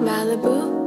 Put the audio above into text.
Malibu.